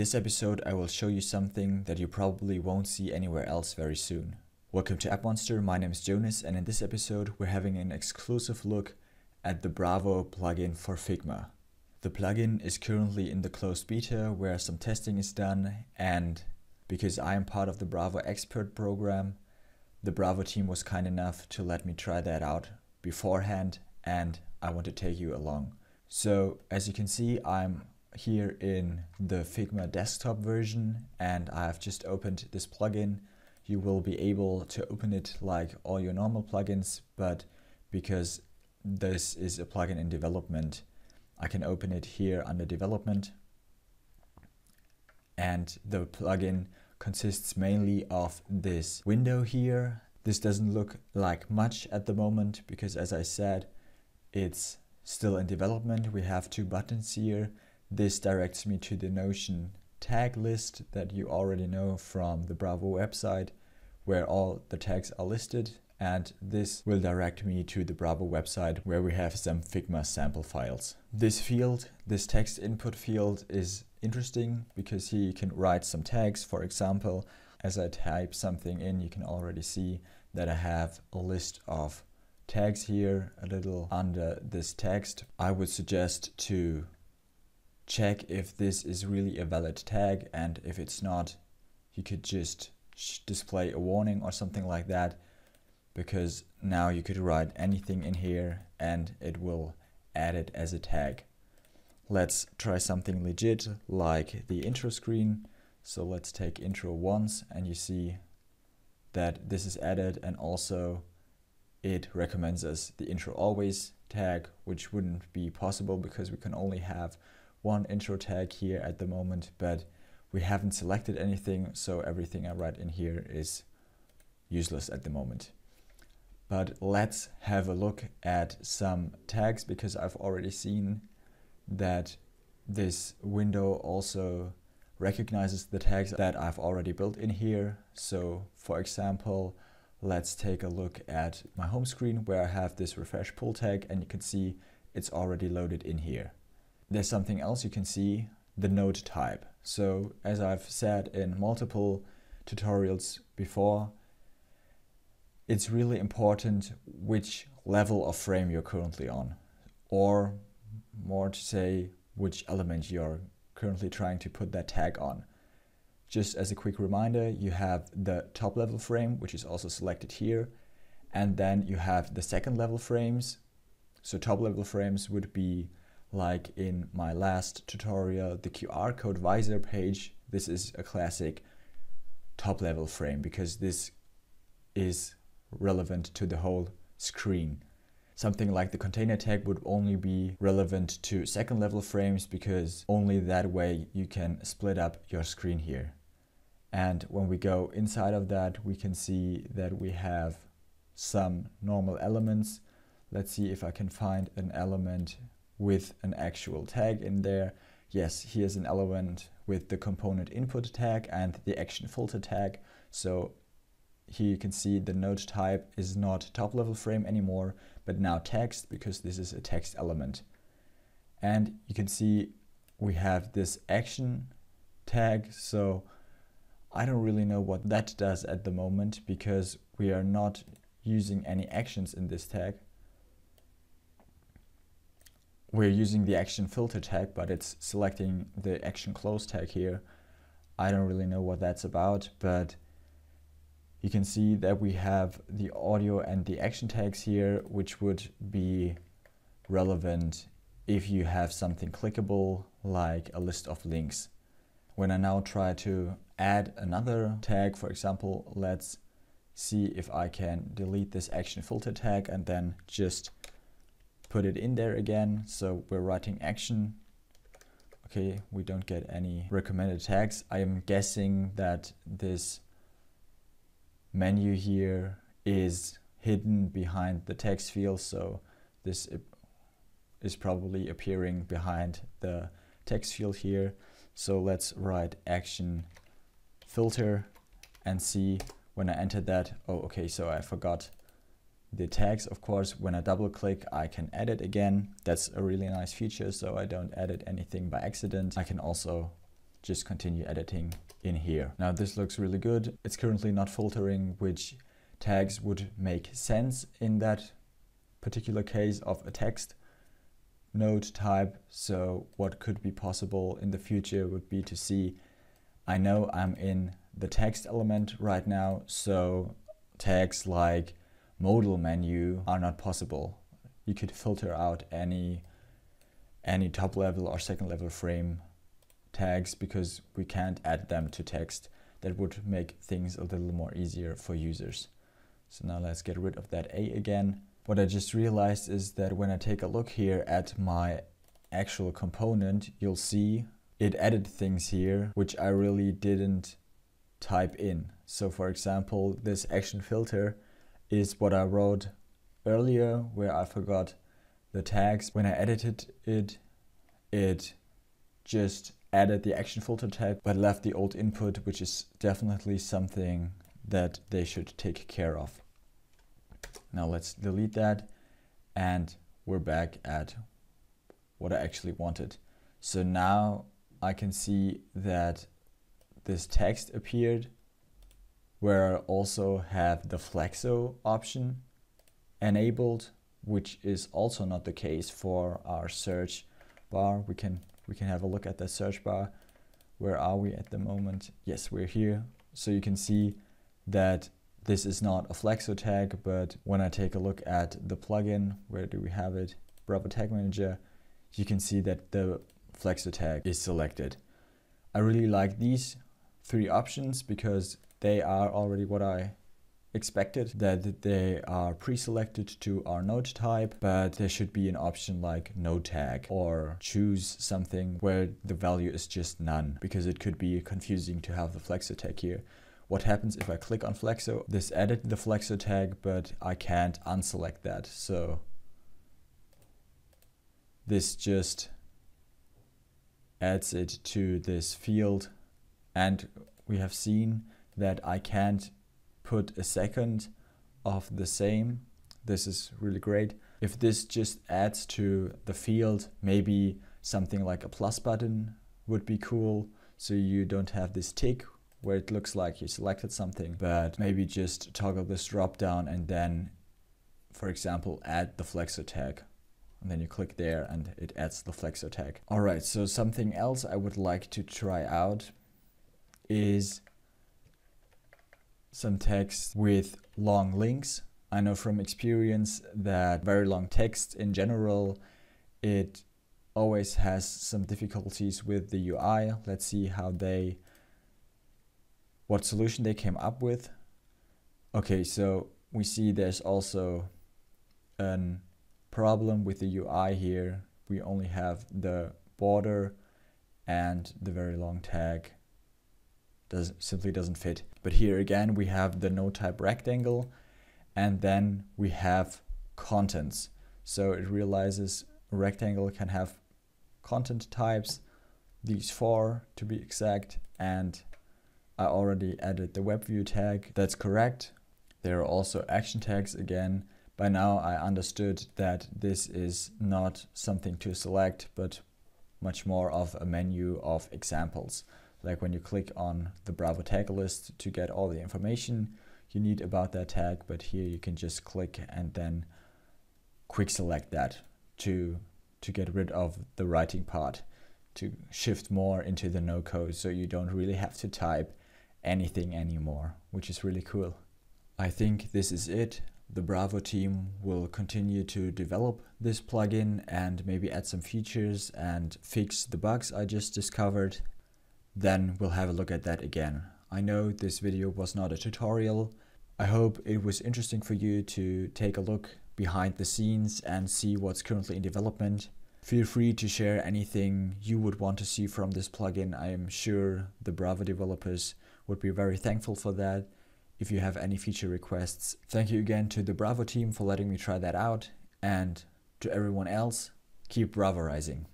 this episode I will show you something that you probably won't see anywhere else very soon. Welcome to App Monster, my name is Jonas and in this episode we're having an exclusive look at the Bravo plugin for Figma. The plugin is currently in the closed beta where some testing is done and because I am part of the Bravo expert program, the Bravo team was kind enough to let me try that out beforehand and I want to take you along. So as you can see, I'm here in the Figma desktop version and I've just opened this plugin. You will be able to open it like all your normal plugins, but because this is a plugin in development, I can open it here under development. And the plugin consists mainly of this window here. This doesn't look like much at the moment because as I said, it's still in development. We have two buttons here. This directs me to the Notion tag list that you already know from the Bravo website where all the tags are listed and this will direct me to the Bravo website where we have some Figma sample files. This field, this text input field is interesting because here you can write some tags. For example, as I type something in, you can already see that I have a list of tags here a little under this text. I would suggest to check if this is really a valid tag and if it's not, you could just display a warning or something like that because now you could write anything in here and it will add it as a tag. Let's try something legit like the intro screen. So let's take intro once and you see that this is added and also it recommends us the intro always tag which wouldn't be possible because we can only have one intro tag here at the moment but we haven't selected anything so everything I write in here is useless at the moment. But let's have a look at some tags because I've already seen that this window also recognizes the tags that I've already built in here. So for example, let's take a look at my home screen where I have this refresh pull tag and you can see it's already loaded in here. There's something else you can see, the node type. So as I've said in multiple tutorials before, it's really important which level of frame you're currently on, or more to say, which element you're currently trying to put that tag on. Just as a quick reminder, you have the top level frame, which is also selected here, and then you have the second level frames. So top level frames would be like in my last tutorial, the QR code visor page. This is a classic top level frame because this is relevant to the whole screen. Something like the container tag would only be relevant to second level frames because only that way you can split up your screen here. And when we go inside of that, we can see that we have some normal elements. Let's see if I can find an element with an actual tag in there. Yes, here's an element with the component input tag and the action filter tag. So here you can see the node type is not top level frame anymore, but now text because this is a text element. And you can see we have this action tag. So I don't really know what that does at the moment because we are not using any actions in this tag. We're using the action filter tag, but it's selecting the action close tag here. I don't really know what that's about, but you can see that we have the audio and the action tags here, which would be relevant if you have something clickable like a list of links. When I now try to add another tag, for example, let's see if I can delete this action filter tag and then just put it in there again. So we're writing action. Okay, we don't get any recommended tags. I am guessing that this menu here is hidden behind the text field so this is probably appearing behind the text field here so let's write action filter and see when I enter that oh okay so I forgot the tags of course when I double click I can edit again that's a really nice feature so I don't edit anything by accident I can also just continue editing in here. Now this looks really good. It's currently not filtering which tags would make sense in that particular case of a text node type. So what could be possible in the future would be to see, I know I'm in the text element right now, so tags like modal menu are not possible. You could filter out any any top level or second level frame tags because we can't add them to text. That would make things a little more easier for users. So now let's get rid of that A again. What I just realized is that when I take a look here at my actual component, you'll see it added things here which I really didn't type in. So for example, this action filter is what I wrote earlier where I forgot the tags. When I edited it, it just added the action filter tag but left the old input, which is definitely something that they should take care of. Now let's delete that and we're back at what I actually wanted. So now I can see that this text appeared where I also have the Flexo option enabled, which is also not the case for our search bar. We can we can have a look at the search bar. Where are we at the moment? Yes, we're here. So you can see that this is not a Flexo tag, but when I take a look at the plugin, where do we have it? Bravo Tag Manager, you can see that the Flexo tag is selected. I really like these three options because they are already what I expected that they are pre-selected to our node type but there should be an option like no tag or choose something where the value is just none because it could be confusing to have the flexo tag here. What happens if I click on flexo? This added the flexo tag but I can't unselect that. So this just adds it to this field and we have seen that I can't put a second of the same. This is really great. If this just adds to the field, maybe something like a plus button would be cool. So you don't have this tick where it looks like you selected something, but maybe just toggle this drop down and then, for example, add the flexo tag. And then you click there and it adds the flexo tag. All right, so something else I would like to try out is some text with long links. I know from experience that very long text in general, it always has some difficulties with the UI. Let's see how they, what solution they came up with. Okay, so we see there's also a problem with the UI here. We only have the border and the very long tag does simply doesn't fit. But here again, we have the node type rectangle and then we have contents. So it realizes a rectangle can have content types, these four to be exact, and I already added the web view tag. That's correct. There are also action tags again. By now I understood that this is not something to select, but much more of a menu of examples like when you click on the Bravo tag list to get all the information you need about that tag, but here you can just click and then quick select that to, to get rid of the writing part, to shift more into the no code so you don't really have to type anything anymore, which is really cool. I think this is it. The Bravo team will continue to develop this plugin and maybe add some features and fix the bugs I just discovered then we'll have a look at that again. I know this video was not a tutorial. I hope it was interesting for you to take a look behind the scenes and see what's currently in development. Feel free to share anything you would want to see from this plugin. I am sure the Bravo developers would be very thankful for that. If you have any feature requests, thank you again to the Bravo team for letting me try that out and to everyone else, keep Bravorizing.